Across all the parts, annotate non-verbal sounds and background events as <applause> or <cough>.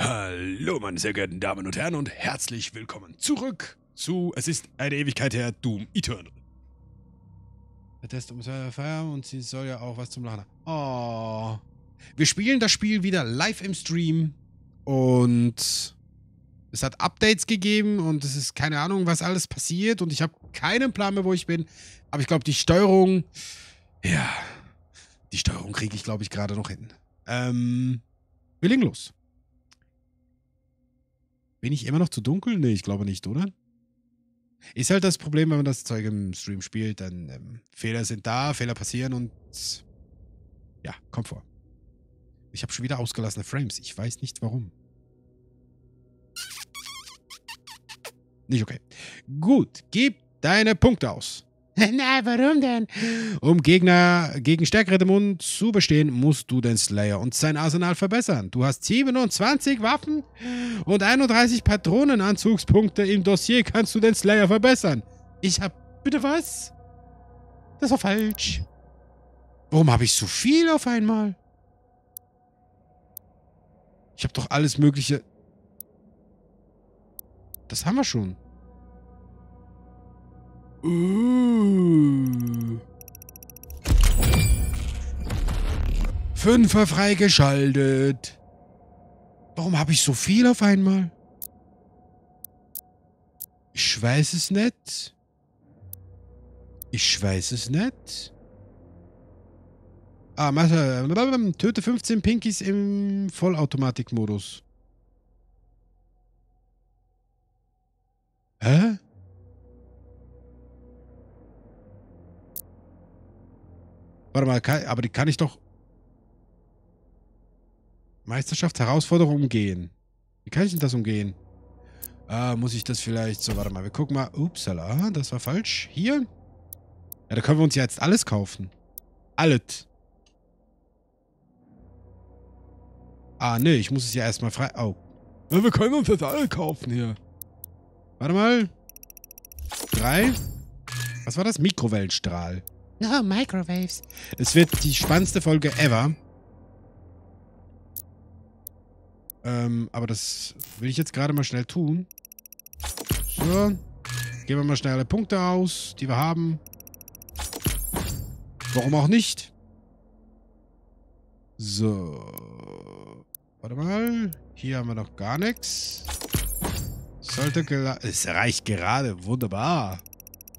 Hallo, meine sehr geehrten Damen und Herren, und herzlich willkommen zurück zu Es ist eine Ewigkeit her, Doom Eternal. Der Test um Feier und sie soll ja auch was zum Lachen. Oh. Wir spielen das Spiel wieder live im Stream und es hat Updates gegeben und es ist keine Ahnung, was alles passiert und ich habe keinen Plan mehr, wo ich bin. Aber ich glaube, die Steuerung, ja, die Steuerung kriege ich, glaube ich, gerade noch hin. Ähm, wir legen los. Bin ich immer noch zu dunkel? Nee, ich glaube nicht, oder? Ist halt das Problem, wenn man das Zeug im Stream spielt, dann ähm, Fehler sind da, Fehler passieren und ja, kommt vor. Ich habe schon wieder ausgelassene Frames. Ich weiß nicht warum. Nicht okay. Gut, gib deine Punkte aus. <laughs> Na, warum denn? Um Gegner gegen stärkere Dämonen zu bestehen, musst du den Slayer und sein Arsenal verbessern. Du hast 27 Waffen und 31 Patronenanzugspunkte im Dossier. Kannst du den Slayer verbessern? Ich hab... Bitte was? Das war falsch. Warum habe ich so viel auf einmal? Ich habe doch alles mögliche... Das haben wir schon. Fünfer freigeschaltet. Warum habe ich so viel auf einmal? Ich weiß es nicht. Ich weiß es nicht. Ah, Master, töte 15 Pinkies im Vollautomatikmodus. Hä? Warte mal, kann, aber die kann ich doch... Meisterschaft-Herausforderung umgehen. Wie kann ich denn das umgehen? Ah, muss ich das vielleicht... So, warte mal, wir gucken mal. Upsala, das war falsch. Hier? Ja, da können wir uns ja jetzt alles kaufen. Alles. Ah, nee, ich muss es ja erstmal frei... Oh. Ja, wir können uns jetzt alle kaufen hier. Warte mal. Drei. Was war das? Mikrowellenstrahl. No, Microwaves. Es wird die spannendste Folge ever. Ähm, aber das will ich jetzt gerade mal schnell tun. So. Geben wir mal schnell alle Punkte aus, die wir haben. Warum auch nicht? So. Warte mal. Hier haben wir noch gar nichts. Sollte Es reicht gerade. Wunderbar.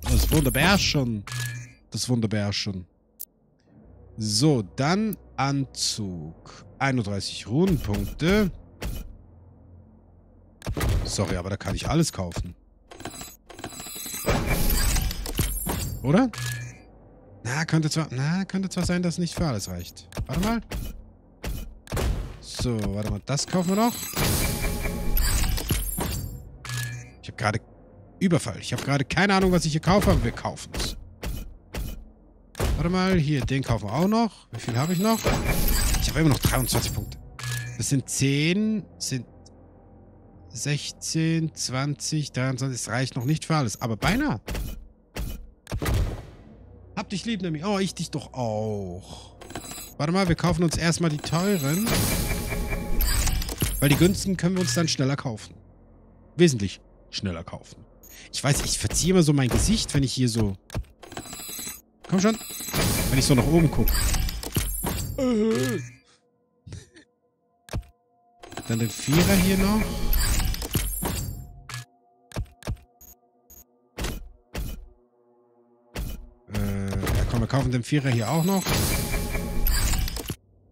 Das ist wunderbar schon. Das Wunderbar schon. So, dann Anzug. 31 Runenpunkte. Sorry, aber da kann ich alles kaufen. Oder? Na, könnte zwar, na, könnte zwar sein, dass nicht für alles reicht. Warte mal. So, warte mal. Das kaufen wir noch. Ich habe gerade Überfall. Ich habe gerade keine Ahnung, was ich hier kaufe, aber wir kaufen es. Warte mal, hier, den kaufen wir auch noch. Wie viel habe ich noch? Ich habe immer noch 23 Punkte. Das sind 10, sind 16, 20, 23. Das reicht noch nicht für alles, aber beinahe. Hab dich lieb, nämlich. Oh, ich dich doch auch. Warte mal, wir kaufen uns erstmal die teuren. Weil die günstigen können wir uns dann schneller kaufen. Wesentlich schneller kaufen. Ich weiß, ich verziehe immer so mein Gesicht, wenn ich hier so... Komm schon. Wenn ich so nach oben gucke. Dann den Vierer hier noch. Äh, ja komm, wir kaufen den Vierer hier auch noch.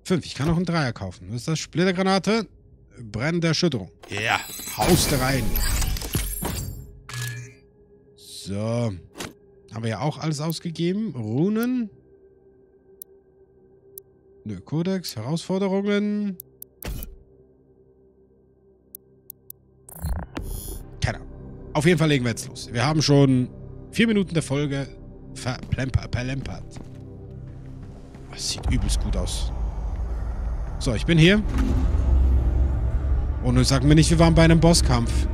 Fünf. Ich kann noch einen Dreier kaufen. Was ist das? Splittergranate. Brennende Erschütterung. Ja, yeah. haust rein. So. Haben wir ja auch alles ausgegeben. Runen. Nö, Kodex, Herausforderungen. Keine Ahnung. Auf jeden Fall legen wir jetzt los. Wir haben schon vier Minuten der Folge verplempert. Das sieht übelst gut aus. So, ich bin hier. Und nun sagen wir nicht, wir waren bei einem Bosskampf.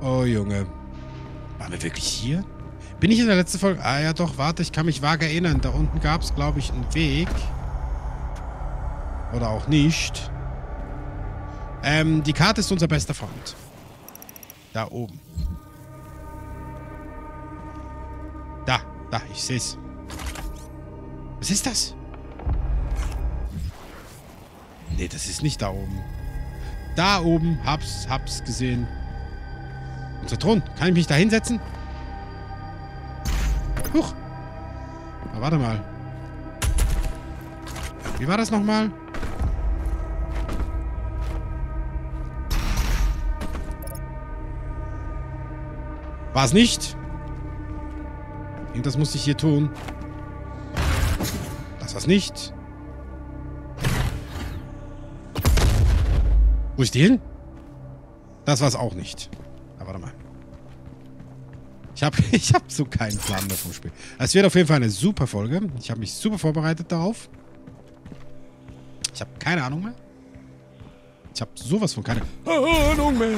Oh, Junge. Waren wir wirklich hier? Bin ich in der letzten Folge... Ah ja, doch, warte, ich kann mich vage erinnern. Da unten gab es, glaube ich, einen Weg. Oder auch nicht. Ähm, die Karte ist unser bester Freund. Da oben. Da, da, ich seh's. Was ist das? Nee, das ist nicht da oben. Da oben, hab's, hab's gesehen. Unser Thron. Kann ich mich da hinsetzen? Huch. Na, warte mal. Wie war das nochmal? War es nicht? Irgendwas musste ich hier tun. Das war's nicht. Wo ist die hin? Das war's auch nicht. Na, warte mal. Ich habe <laughs> ich hab so keinen Plan mehr vom Spiel. Es wird auf jeden Fall eine super Folge. Ich habe mich super vorbereitet darauf. Ich habe keine Ahnung mehr. Ich habe sowas von keine Ahnung mehr.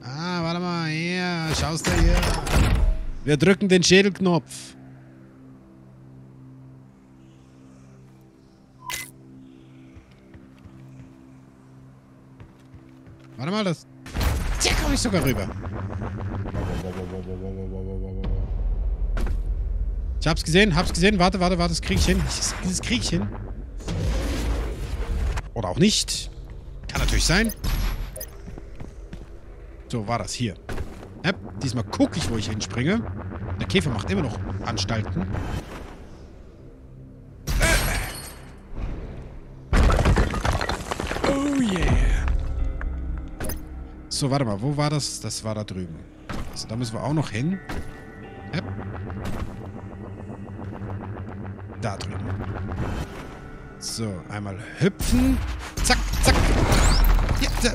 Ah, warte mal. Hier, schaust du hier. Wir drücken den Schädelknopf. Warte mal, das... Hier komme ich sogar rüber. Ich hab's gesehen, hab's gesehen. Warte, warte, warte, das krieg ich hin. Das, krieg ich hin. Oder auch nicht. Kann natürlich sein. So, war das hier. Ja, diesmal gucke ich, wo ich hinspringe. Der Käfer macht immer noch Anstalten. Oh yeah. So, warte mal. Wo war das? Das war da drüben. Also, da müssen wir auch noch hin. Ja. Da drüben. So, einmal hüpfen. Zack, zack. Ja, da.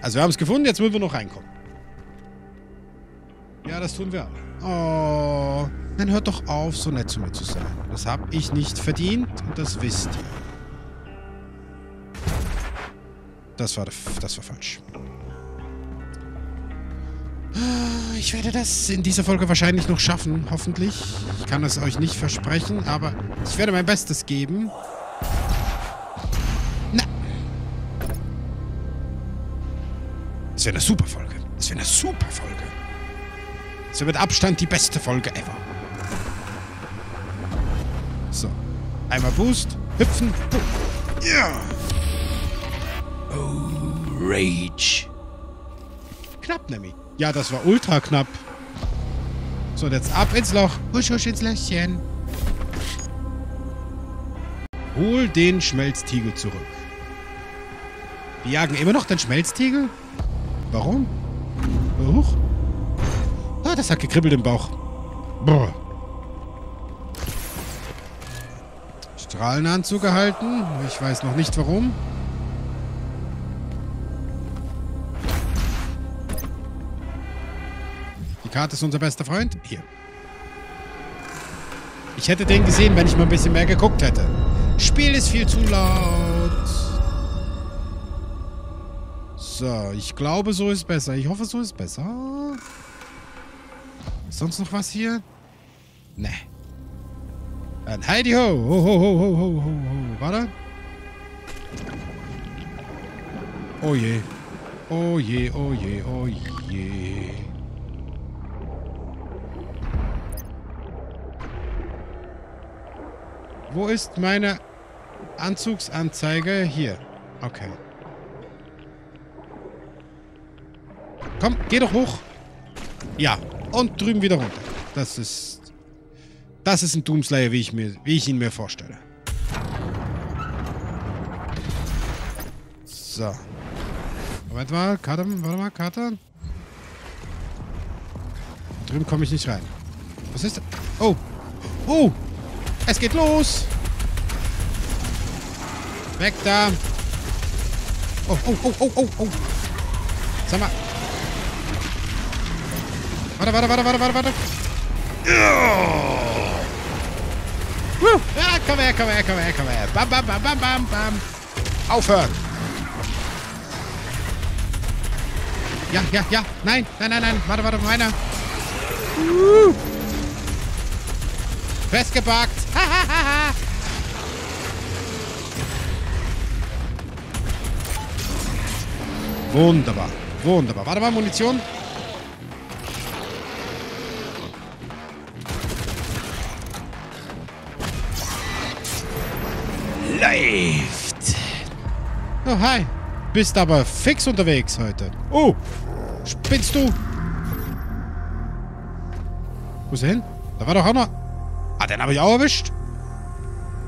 Also wir haben es gefunden, jetzt müssen wir noch reinkommen. Ja, das tun wir auch. Oh, dann hört doch auf, so nett zu mir zu sein. Das habe ich nicht verdient und das wisst ihr. Das war, das war falsch. Ich werde das in dieser Folge wahrscheinlich noch schaffen, hoffentlich. Ich kann es euch nicht versprechen, aber ich werde mein Bestes geben. Na. Das wäre eine super Folge. Das wäre eine super Folge. Das wäre mit Abstand die beste Folge ever. So. Einmal Boost. Hüpfen. Ja. Oh, Rage. Knapp nämlich. Ja, das war ultra knapp. So, jetzt ab ins Loch. Husch, husch ins Löchchen. Hol den Schmelztiegel zurück. Wir jagen immer noch den Schmelztiegel? Warum? Huch. Ah, das hat gekribbelt im Bauch. Boah. Strahlenanzug erhalten. Ich weiß noch nicht warum. Die Karte ist unser bester Freund. Hier. Ich hätte den gesehen, wenn ich mal ein bisschen mehr geguckt hätte. Spiel ist viel zu laut. So, ich glaube, so ist besser. Ich hoffe, so ist besser. Ist sonst noch was hier? Ne. Dann Heidi ho. Ho, ho, ho, ho, ho, ho, ho. Warte. Oh je. Oh je, oh je, oh je. Wo ist meine Anzugsanzeige? Hier. Okay. Komm, geh doch hoch. Ja. Und drüben wieder runter. Das ist... Das ist ein Doomslayer, wie ich, mir, wie ich ihn mir vorstelle. So. Warte mal, Karte, warte mal, Karte. Drüben komme ich nicht rein. Was ist das? Oh. Oh. Es geht los. Weg da. Oh, oh, oh, oh, oh, oh. Sag mal. Warte, warte, warte, warte, warte, warte. Woo. Ja, komm her, komm her, komm her, komm her. Bam, bam, bam, bam, bam, bam. Aufhören. Ja, ja, ja. Nein, nein, nein, nein. Warte, warte, meiner. Uh. Festgepackt. <laughs> Wunderbar. Wunderbar. Warte mal, Munition. Läuft. Oh, hi. Bist aber fix unterwegs heute. Oh, spinnst du? Wo ist er hin? Da war doch auch noch... Ah, den habe ich auch erwischt.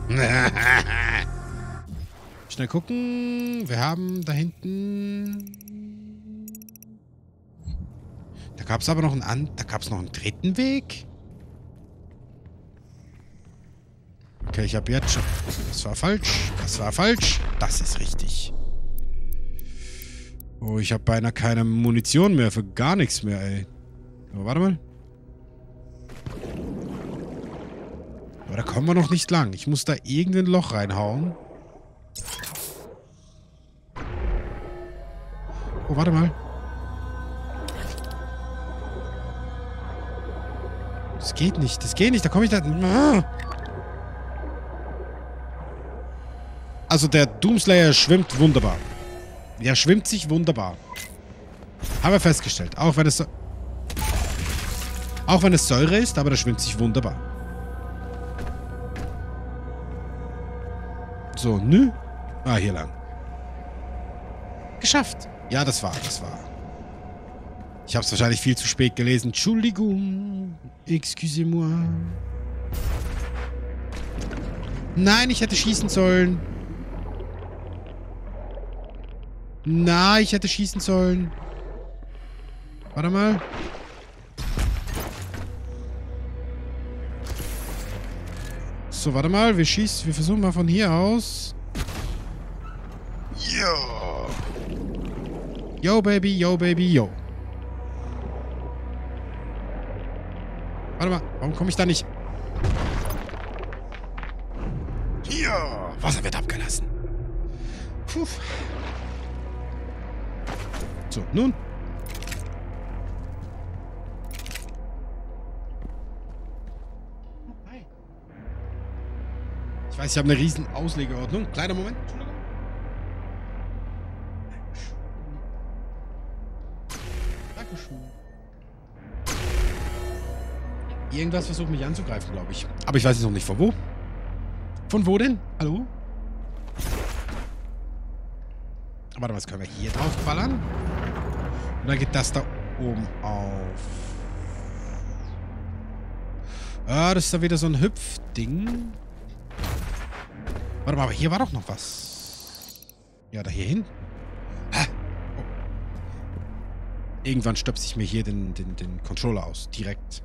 <laughs> Schnell gucken. Wir haben da hinten... Da gab es aber noch einen... An da gab es noch einen dritten Weg. Okay, ich habe jetzt schon... Das war falsch. Das war falsch. Das ist richtig. Oh, ich habe beinahe keine Munition mehr für gar nichts mehr, ey. Aber warte mal. Aber da kommen wir noch nicht lang. Ich muss da irgendwie ein Loch reinhauen. Oh, warte mal. Das geht nicht. Das geht nicht. Da komme ich da... Also der Doomslayer schwimmt wunderbar. Er schwimmt sich wunderbar. Haben wir festgestellt. Auch wenn es... Auch wenn es Säure ist, aber der schwimmt sich wunderbar. So, nö. Ah, hier lang. Geschafft. Ja, das war, das war. Ich habe es wahrscheinlich viel zu spät gelesen. Entschuldigung. Excusez-moi. Nein, ich hätte schießen sollen. Na, ich hätte schießen sollen. Warte mal. So, warte mal. Wir schießen. Wir versuchen mal von hier aus. Yo. Yo, Baby. Yo, Baby. Yo. Warte mal. Warum komme ich da nicht? Ja. Wasser wird abgelassen. Puh. So, nun. Ich weiß, ich habe eine riesen Auslegeordnung. Kleiner Moment. Entschuldigung. Dankeschön. Irgendwas versucht mich anzugreifen, glaube ich. Aber ich weiß jetzt noch nicht von wo. Von wo denn? Hallo? Warte, was können wir hier drauf ballern? Und dann geht das da oben auf. Ah, das ist da wieder so ein Hüpfding. Warte mal, aber hier war doch noch was. Ja, da hier hin. Oh. Irgendwann stöpse ich mir hier den, den, den Controller aus. Direkt.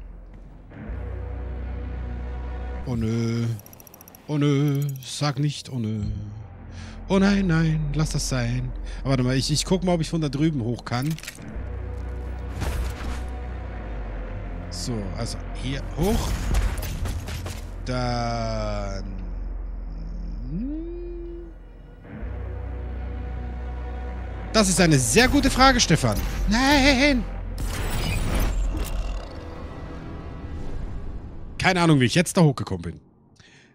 Oh nö. Oh nö. Sag nicht oh nö. Oh nein, nein. Lass das sein. Aber warte mal, ich, ich guck mal, ob ich von da drüben hoch kann. So, also hier hoch. Dann Das ist eine sehr gute Frage, Stefan. Nein! Keine Ahnung, wie ich jetzt da hochgekommen bin.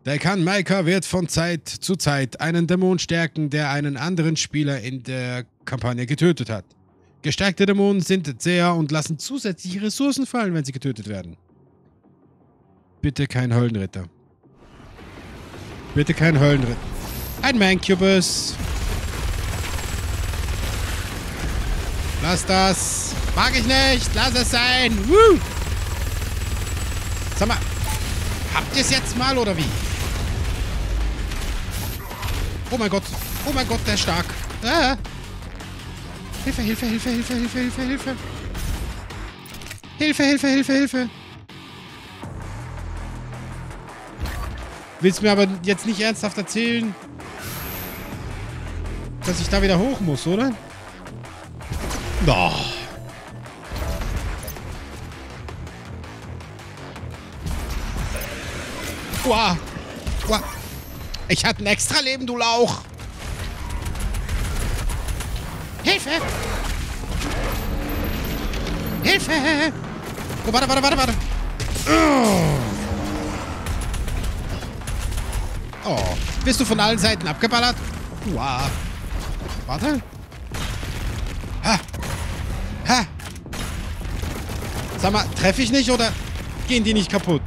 Der Khan Maika wird von Zeit zu Zeit einen Dämon stärken, der einen anderen Spieler in der Kampagne getötet hat. Gestärkte Dämonen sind zäher und lassen zusätzliche Ressourcen fallen, wenn sie getötet werden. Bitte kein Höllenritter. Bitte kein Höllenritter. Ein Mancubus. Lass das. Mag ich nicht. Lass es sein. Woo. Sag mal, habt ihr es jetzt mal oder wie? Oh mein Gott. Oh mein Gott, der ist stark. Ah. Hilfe, Hilfe, Hilfe, Hilfe, Hilfe, Hilfe, Hilfe. Hilfe, Hilfe, Hilfe, Hilfe. Willst mir aber jetzt nicht ernsthaft erzählen, dass ich da wieder hoch muss, oder? Oh. Uah. Uah. Ich hatte ein extra Leben, du Lauch. Hilfe! Hilfe! Oh, warte, warte, warte, warte. Oh. oh. Bist du von allen Seiten abgeballert? Uah. Warte. Sag mal, treffe ich nicht oder gehen die nicht kaputt?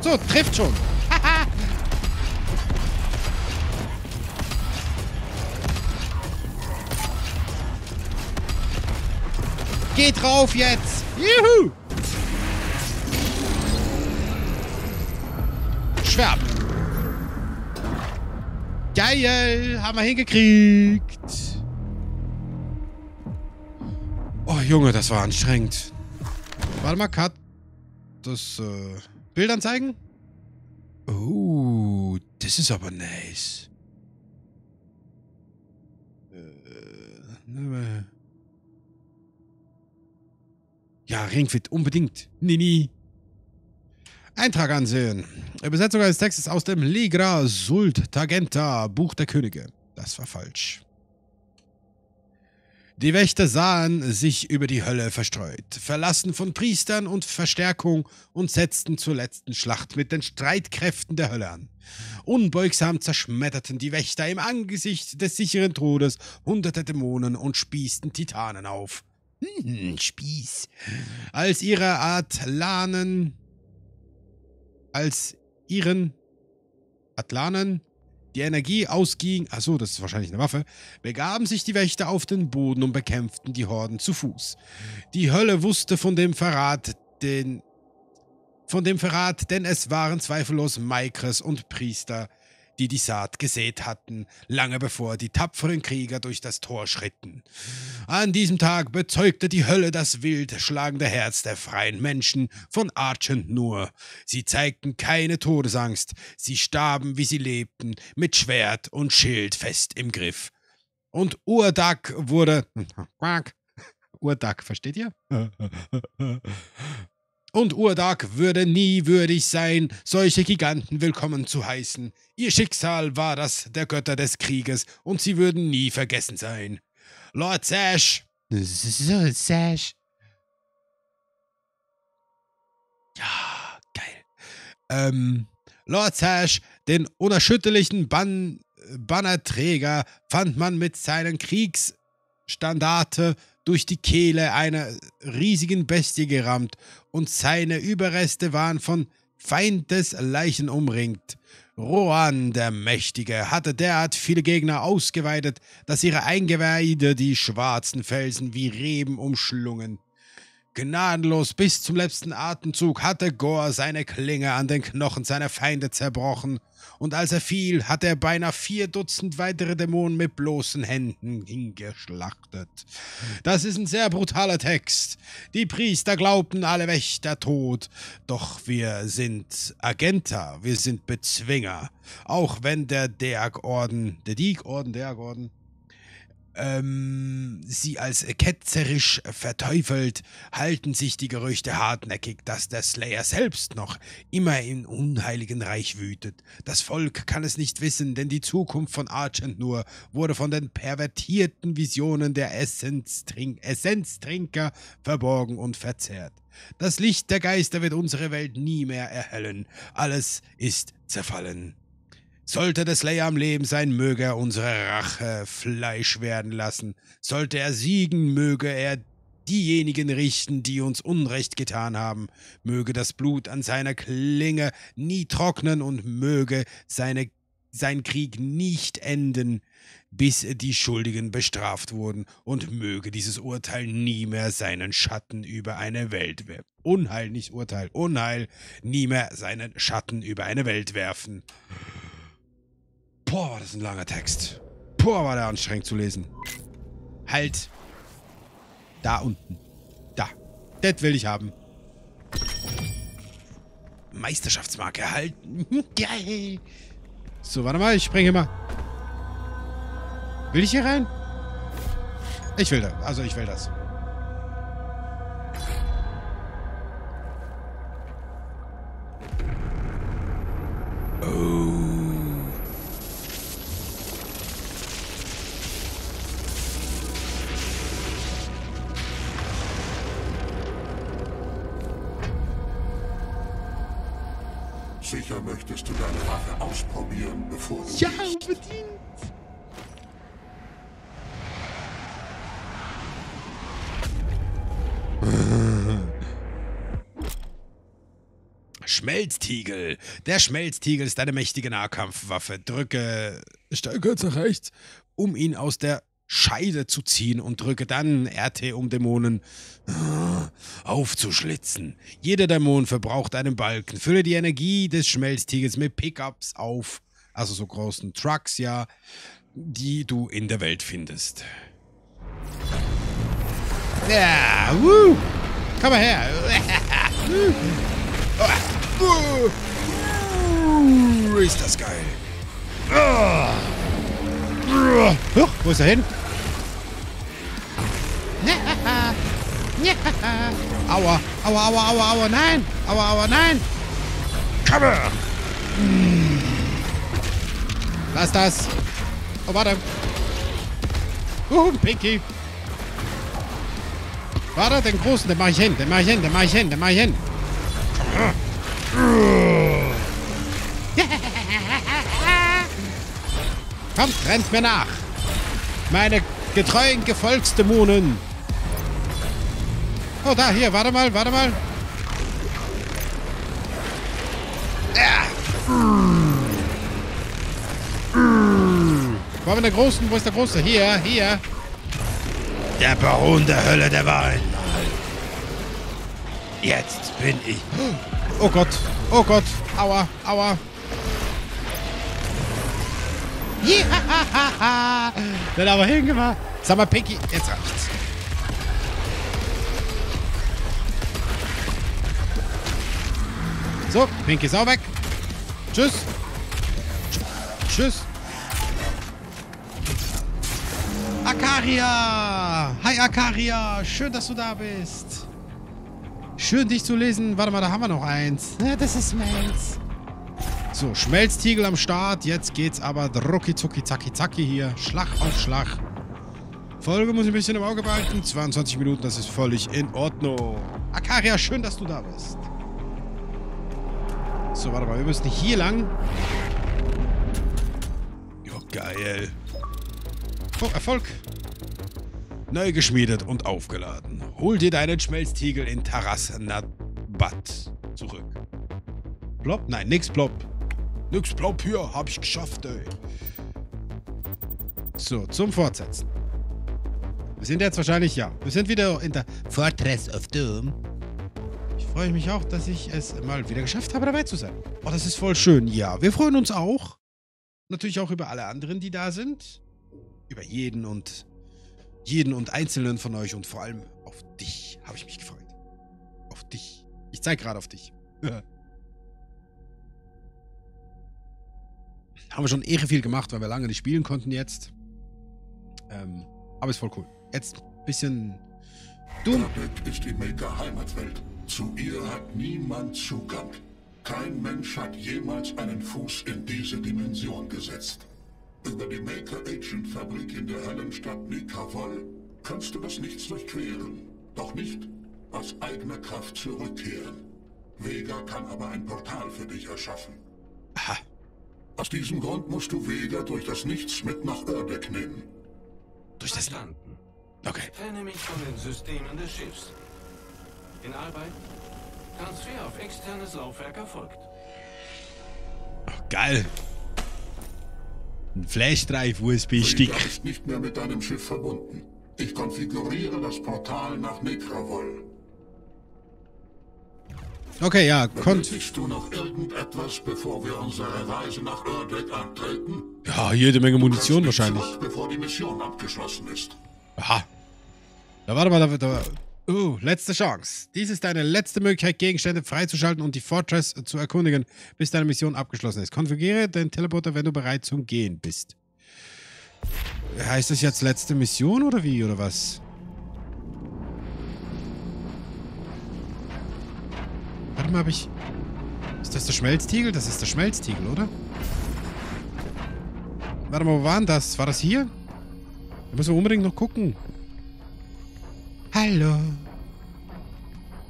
So, trifft schon. <laughs> Geht drauf jetzt. Juhu. Schwert. Geil, haben wir hingekriegt. Junge, das war anstrengend. Warte mal, Cut. Das, äh, Bild anzeigen? Oh, das ist aber nice. Äh, ne, ja, Ringfit, unbedingt. Nini. Eintrag ansehen. Übersetzung eines Textes aus dem Ligra Sult Tagenta, Buch der Könige. Das war falsch. Die Wächter sahen sich über die Hölle verstreut, verlassen von Priestern und Verstärkung und setzten zur letzten Schlacht mit den Streitkräften der Hölle an. Unbeugsam zerschmetterten die Wächter im Angesicht des sicheren Todes hunderte Dämonen und spießten Titanen auf. Hm, Spieß. Als ihre Atlanen als ihren Atlanen die Energie ausging, achso, das ist wahrscheinlich eine Waffe, begaben sich die Wächter auf den Boden und bekämpften die Horden zu Fuß. Die Hölle wusste von dem Verrat, den von dem Verrat, denn es waren zweifellos Maikres und Priester, die die Saat gesät hatten, lange bevor die tapferen Krieger durch das Tor schritten. An diesem Tag bezeugte die Hölle das wild schlagende Herz der freien Menschen von Argent nur. Sie zeigten keine Todesangst, sie starben, wie sie lebten, mit Schwert und Schild fest im Griff. Und Urdak wurde. <laughs> Quack. Urdak, versteht ihr? <laughs> Und Urdak würde nie würdig sein, solche Giganten willkommen zu heißen. Ihr Schicksal war das der Götter des Krieges, und sie würden nie vergessen sein. Lord Sash. So, Sash. Ja, geil. Ähm, Lord Sash, den unerschütterlichen Ban Bannerträger, fand man mit seinen Kriegsstandarte durch die Kehle einer riesigen Bestie gerammt, und seine Überreste waren von Feindesleichen umringt. Rohan, der Mächtige, hatte derart viele Gegner ausgeweitet, dass ihre Eingeweide die schwarzen Felsen wie Reben umschlungen. Gnadenlos bis zum letzten Atemzug hatte Gor seine Klinge an den Knochen seiner Feinde zerbrochen, und als er fiel, hatte er beinahe vier Dutzend weitere Dämonen mit bloßen Händen hingeschlachtet. Das ist ein sehr brutaler Text. Die Priester glaubten alle Wächter tot, doch wir sind Agenta, wir sind Bezwinger, auch wenn der Deag-Orden, der Dieg-Orden, Deag-Orden, ähm, sie als ketzerisch verteufelt, halten sich die Gerüchte hartnäckig, dass der Slayer selbst noch immer im unheiligen Reich wütet. Das Volk kann es nicht wissen, denn die Zukunft von Argent nur wurde von den pervertierten Visionen der Essenztrink Essenztrinker verborgen und verzerrt. Das Licht der Geister wird unsere Welt nie mehr erhellen. Alles ist zerfallen. Sollte der Slayer am Leben sein, möge er unsere Rache Fleisch werden lassen. Sollte er siegen, möge er diejenigen richten, die uns Unrecht getan haben. Möge das Blut an seiner Klinge nie trocknen und möge seine, sein Krieg nicht enden, bis die Schuldigen bestraft wurden, und möge dieses Urteil nie mehr seinen Schatten über eine Welt werfen. Unheil, nicht Urteil, Unheil, nie mehr seinen Schatten über eine Welt werfen. Boah, war das ein langer Text. Boah, war der anstrengend zu lesen. Halt. Da unten. Da. Das will ich haben. Meisterschaftsmarke erhalten. <laughs> Geil. So, warte mal, ich springe mal. Will ich hier rein? Ich will das. Also, ich will das. Der Schmelztiegel ist eine mächtige Nahkampfwaffe. Drücke stärker nach rechts, um ihn aus der Scheide zu ziehen und drücke dann RT, um Dämonen ah, aufzuschlitzen. Jeder Dämon verbraucht einen Balken. Fülle die Energie des Schmelztiegels mit Pickups auf, also so großen Trucks, ja, die du in der Welt findest. Ja, woo! Komm mal her! <laughs> Ist das geil! Oh, wo ist er hin? <laughs> Aua, aua, aua, aua, aua, nein! Aua, aua, nein! Komm her! Lass das! Oh, warte! Uh, Pinky! Warte, den großen, den mach ich hin, den mach ich hin, den mach ich hin, den mach ich hin. Kommt, rennt mir nach. Meine getreuen Gefolgsdämonen. Oh, da, hier, warte mal, warte mal. Ja. Wo haben wir den Großen? Wo ist der Große? Hier, hier. Der Baron der Hölle der Wein. Jetzt bin ich. Oh Gott, oh Gott, aua, aua. Ja, <laughs> dann aber hingemacht. Sag mal, Pinky, jetzt reicht's. So, Pinky ist auch weg. Tschüss. Tschüss. Akaria! Hi Akaria! Schön, dass du da bist. Schön, dich zu lesen. Warte mal, da haben wir noch eins. Ja, das ist meins. So, Schmelztiegel am Start. Jetzt geht's aber drucki zucki zacki zacki hier. Schlag auf Schlag. Folge muss ich ein bisschen im Auge behalten. 22 Minuten, das ist völlig in Ordnung. Akaria, schön, dass du da bist. So, warte mal, wir müssen hier lang. Jo, geil. Oh, Erfolg. Neu geschmiedet und aufgeladen. Hol dir deinen Schmelztiegel in Tarasnabat zurück. Plopp? Nein, nix plopp. Nix plopp hier. Hab ich geschafft, ey. So, zum Fortsetzen. Wir sind jetzt wahrscheinlich, ja. Wir sind wieder in der Fortress of Doom. Ich freue mich auch, dass ich es mal wieder geschafft habe, dabei zu sein. Oh, das ist voll schön. Ja, wir freuen uns auch. Natürlich auch über alle anderen, die da sind. Über jeden und jeden und einzelnen von euch und vor allem auf dich habe ich mich gefreut. Auf dich. Ich zeige gerade auf dich. <laughs> Haben wir schon irre viel gemacht, weil wir lange nicht spielen konnten jetzt. Ähm, aber ist voll cool. Jetzt ein bisschen. Erdek ist die Maker-Heimatwelt. Zu ihr hat niemand Zugang. Kein Mensch hat jemals einen Fuß in diese Dimension gesetzt. Über die Maker-Agent-Fabrik in der Hellenstadt Nikavol kannst du das Nichts durchqueren. Doch nicht aus eigener Kraft zurückkehren. Vega kann aber ein Portal für dich erschaffen. Aha. Aus diesem Grund musst du Vega durch das Nichts mit nach Erdek nehmen. Durch das Land. Okay. Trenne mich von den Systemen des Schiffs. In Arbeit? Transfer auf externes Laufwerk erfolgt. Oh, geil. Ein Flash-Drive Vega USB-Stick. ist nicht mehr mit deinem Schiff verbunden. Ich konfiguriere das Portal nach Nekravol. Okay, ja, konnt. Du noch irgendetwas, bevor wir unsere Reise nach Erdek antreten? Ja, jede Menge Munition wahrscheinlich. zurück, Bevor die Mission abgeschlossen ist. Aha. Da warte mal, da, da. Oh, letzte Chance. Dies ist deine letzte Möglichkeit, Gegenstände freizuschalten und die Fortress zu erkundigen, bis deine Mission abgeschlossen ist. Konfiguriere den Teleporter, wenn du bereit zum Gehen bist. Heißt das jetzt letzte Mission oder wie, oder was? Warte mal, hab ich... Ist das der Schmelztiegel? Das ist der Schmelztiegel, oder? Warte mal, wo war denn das? War das hier? Da müssen wir unbedingt noch gucken. Hallo.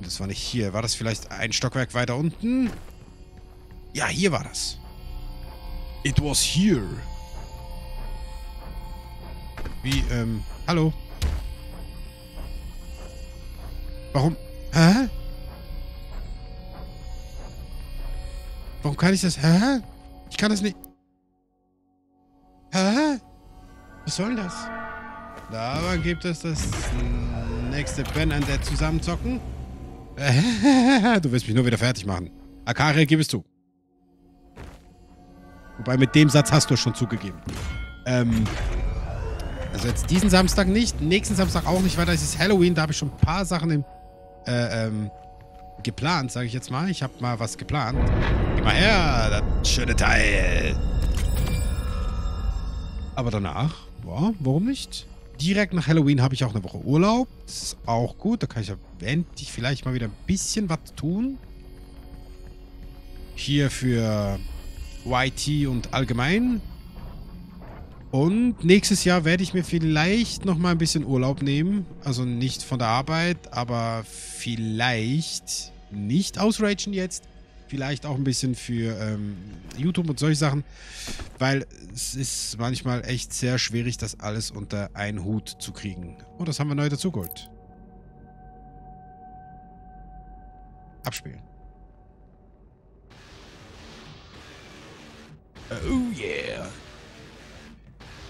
Das war nicht hier. War das vielleicht ein Stockwerk weiter unten? Ja, hier war das. It was here. Wie, ähm, hallo? Warum? Hä? Warum kann ich das? Hä? Ich kann das nicht. Hä? Was soll das? Da gibt es das nächste Ben an der zusammenzocken. Du willst mich nur wieder fertig machen. Akaria, gib es zu. Wobei mit dem Satz hast du schon zugegeben. Ähm, also jetzt diesen Samstag nicht, nächsten Samstag auch nicht, weil da ist es Halloween, da habe ich schon ein paar Sachen im, äh, ähm, geplant, sage ich jetzt mal. Ich habe mal was geplant. Geh mal her, das schöne Teil. Aber danach, ja, warum nicht? Direkt nach Halloween habe ich auch eine Woche Urlaub. Das ist auch gut. Da kann ich ja endlich vielleicht mal wieder ein bisschen was tun. Hier für YT und allgemein. Und nächstes Jahr werde ich mir vielleicht noch mal ein bisschen Urlaub nehmen. Also nicht von der Arbeit, aber vielleicht nicht ausragen jetzt. Vielleicht auch ein bisschen für ähm, YouTube und solche Sachen. Weil es ist manchmal echt sehr schwierig, das alles unter einen Hut zu kriegen. Oh, das haben wir neu dazu geholt. Abspielen. Oh yeah.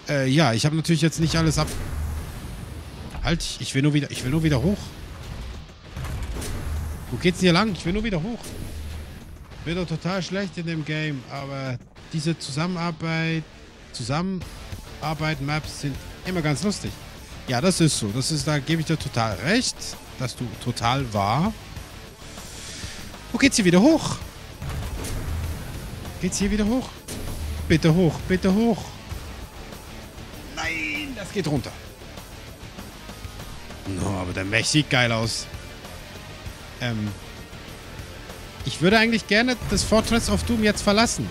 Äh, ja, ich habe natürlich jetzt nicht alles ab... Halt, ich will nur wieder, ich will nur wieder hoch. Geht's hier lang? Ich will nur wieder hoch. Bin doch total schlecht in dem Game, aber diese Zusammenarbeit, Zusammenarbeit-Maps sind immer ganz lustig. Ja, das ist so. Das ist, da gebe ich dir total recht, dass du total wahr. Wo geht's hier wieder hoch? Geht's hier wieder hoch? Bitte hoch, bitte hoch. Nein, das geht runter. No, aber der Mech sieht geil aus. Ähm. Ich würde eigentlich gerne das Fortress of Doom jetzt verlassen.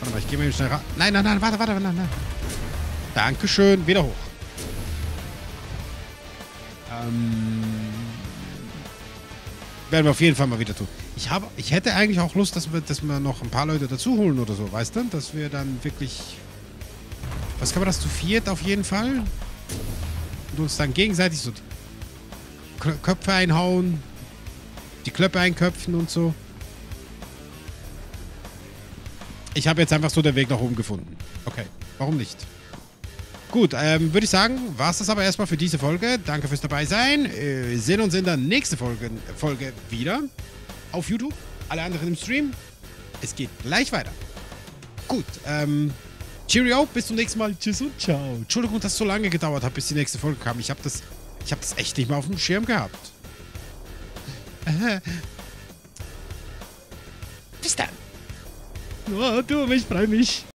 Warte mal, ich gehe mal eben schnell ran. Nein, nein, nein, warte, warte, nein, nein. Dankeschön, wieder hoch. Ähm. Werden wir auf jeden Fall mal wieder tun. Ich, habe, ich hätte eigentlich auch Lust, dass wir, dass wir noch ein paar Leute dazu holen oder so, weißt du? Dass wir dann wirklich... Was kann man das zu viert auf jeden Fall? Und uns dann gegenseitig so Köpfe einhauen, die Klöpfe einköpfen und so. Ich habe jetzt einfach so den Weg nach oben gefunden. Okay, warum nicht? Gut, ähm, würde ich sagen, war es das aber erstmal für diese Folge. Danke fürs dabei sein. Äh, wir sehen uns in der nächsten Folge, Folge wieder auf YouTube. Alle anderen im Stream. Es geht gleich weiter. Gut, ähm, Cheerio, bis zum nächsten Mal. Tschüss und ciao. Entschuldigung, dass es so lange gedauert hat, bis die nächste Folge kam. Ich habe das, ich habe das echt nicht mehr auf dem Schirm gehabt. <laughs> Bis dann. Oh, du, ich freue mich.